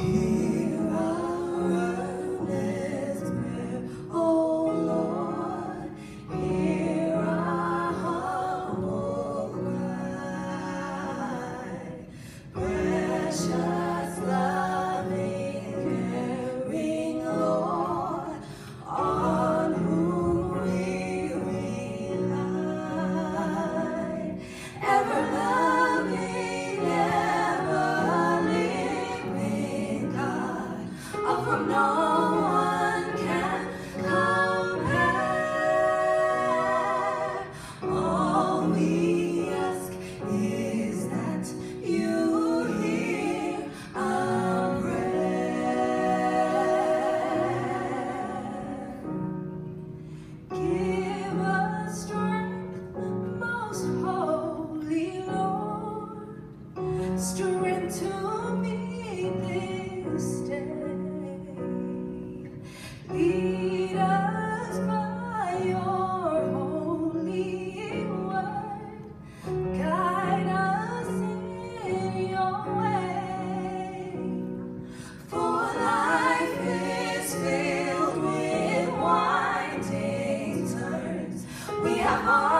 Hear amor.